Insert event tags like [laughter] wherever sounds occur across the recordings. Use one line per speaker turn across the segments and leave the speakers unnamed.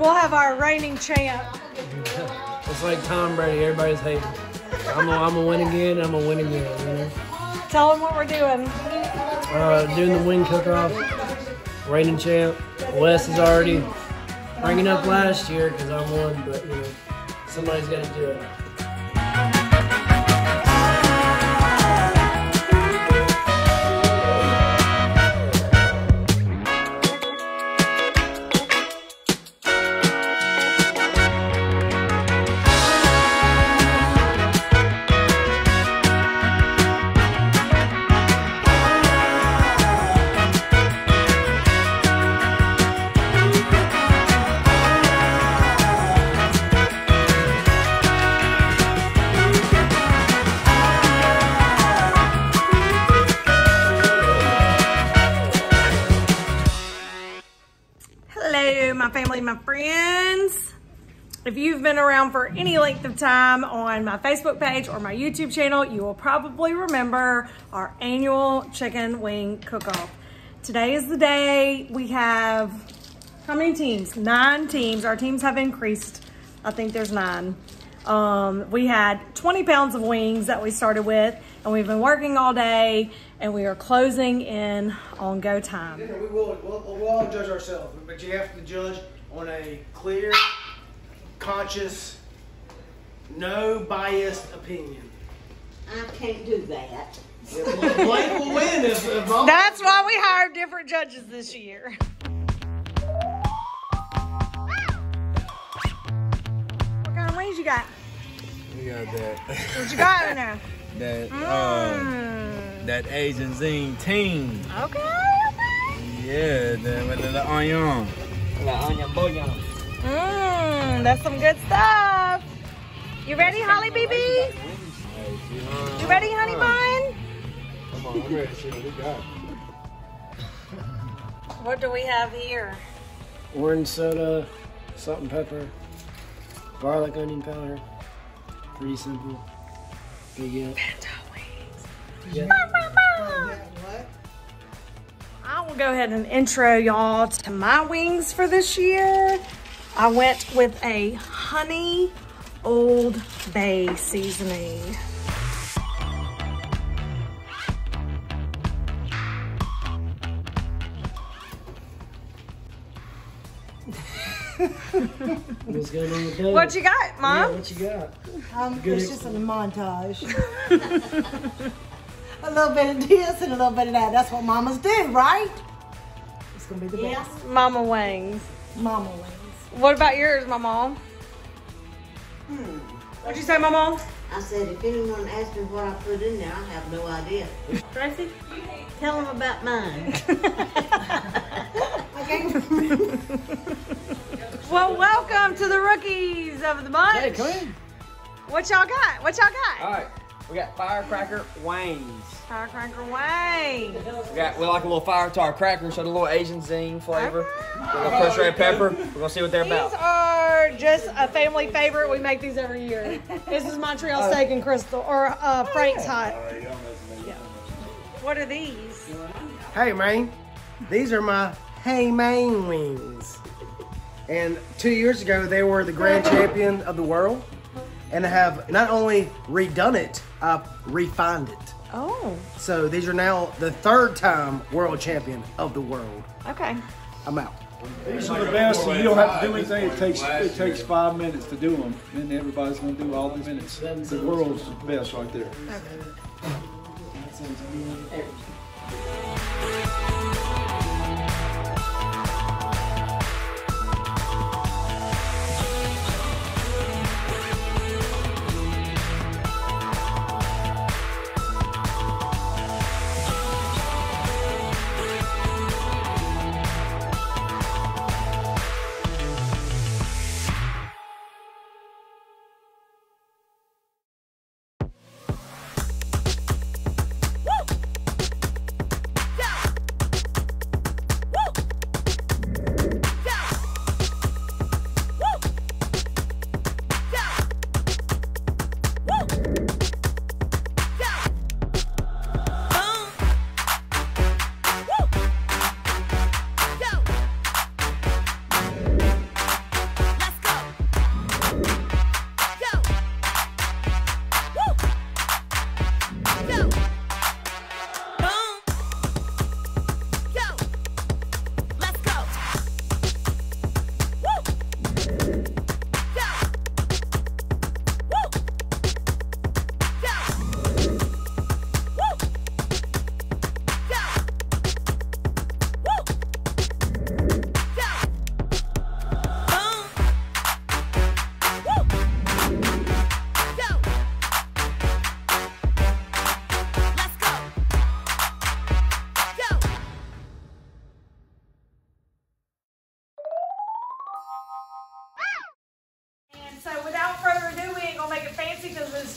We'll have our reigning champ. [laughs]
It's like Tom Brady. Everybody's hating. I'm gonna, I'm gonna win again. I'm gonna win again. You know?
Tell them what we're doing.
Uh, doing the wing cook-off. Reigning champ. Wes is already bringing up last year because I won, but you know somebody's got to do it.
My family, my friends. If you've been around for any length of time on my Facebook page or my YouTube channel, you will probably remember our annual chicken wing cook-off. Today is the day we have, how many teams? Nine teams. Our teams have increased. I think there's nine. Um, we had 20 pounds of wings that we started with, and we've been working all day, and we are closing in on go time.
We will, we'll, we'll all judge ourselves, but you have to judge on a clear, conscious, no biased opinion.
I can't do that.
Blake will win if, if
That's why we hired different judges this year. What kind of wings you got?
We got that.
What you got in there? [laughs]
that uh,
Mm.
that Asian zing team.
Okay, okay.
Yeah, the with the, the onion.
Mmm, that's some good stuff. You ready, Holly BB? You ready, honey bun?
Come on, I'm ready to see what we got. [laughs]
What do we have here?
Orange soda, salt and pepper, garlic onion powder. Pretty simple. Big yet. Yeah.
I will go ahead and intro y'all to my wings for this year. I went with a honey old bay seasoning.
What's going on with that?
What you got,
Yeah,
Mom?
what you got?
Um, it's just a montage. [laughs] a little bit of this and a little bit of that. That's what mamas do, right? It's gonna be the best.
Mama wings.
Mama wings.
What about yours, my Mama? What'd you say, Mama?
I said, if anyone asks me what I put in there, I have no idea. [laughs] Tracy, tell them about mine. [laughs]
Well, welcome to the rookies of the month.
Hey, come in.
What y'all got? What y'all got?
All right, we got firecracker wings.
Firecracker wing.
We got we like a little fire to our crackers, so the little Asian zing flavor. We're gonna crush red pepper. We're gonna see what they're
These
about.
These are just a family favorite. We make these every year. This is Montreal steak and crystal, or uh, Frank's hot. What are these?
Hey, man. These are my Hey Man wings. And two years ago, they were the grand champion of the world. And have not only redone it, I've refined it.
Oh,
So these are now the third time world champion of the world.
okay.
I'm out.
These are the best, and you don't have to do anything. It takes it takes five minutes to do them, and everybody's going to do all the minutes. The world's best right there.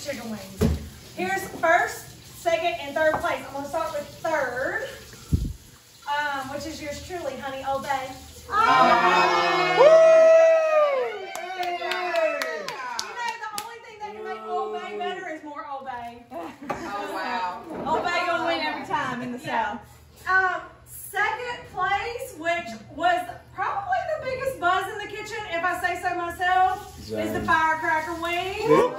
Here's first, second, and third place. I'm gonna start with third, um, which is yours truly, honey, Old Bay. You know, the only thing that can make Old better is more Old
Oh, wow.
Old gonna win every time in the South. Um, second place, which was probably the biggest buzz in the kitchen, if I say so myself, is the firecracker wing.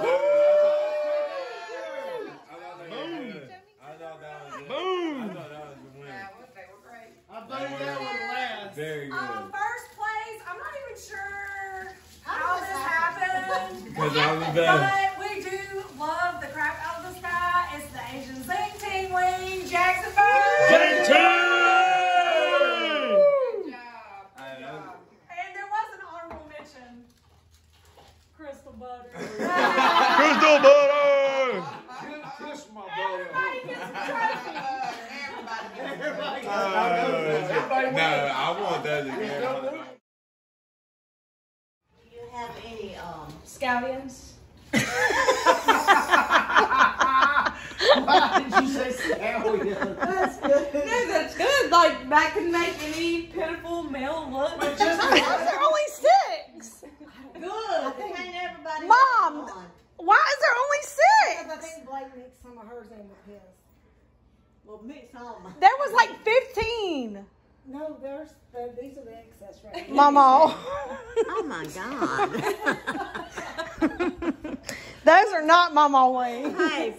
I thought that was Boom! I thought that was the win.
They were great.
I voted that one last.
Very good.
Um, first place, I'm not even sure how this happened.
Because I was the best. No, I want that again.
Do you have any, um,
Scallions.
Why did you say scallions?
That's good.
No, that's good. Like, that can make any pitiful male look.
Why is there only six?
good, it ain't everybody.
Mom. Why is there only
Because I
six?
think Blake mixed some of hers in with his.
Well, mix all my.
There was like 15.
No, there's, the- these are the excess right here.
Mama. [laughs]
Oh my God. [laughs]
Those are not mama wings.
Hey,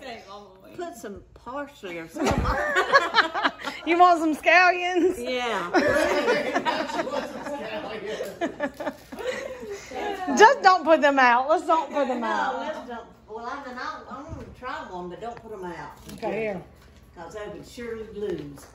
put some parsley or [laughs] something.
You want some scallions?
Yeah.
Just don't put them out. Let's don't put them
No,
out.
let's don't, well, I mean, I, I want to try one, but don't put them out.
Okay, here.
Cause they would surely lose.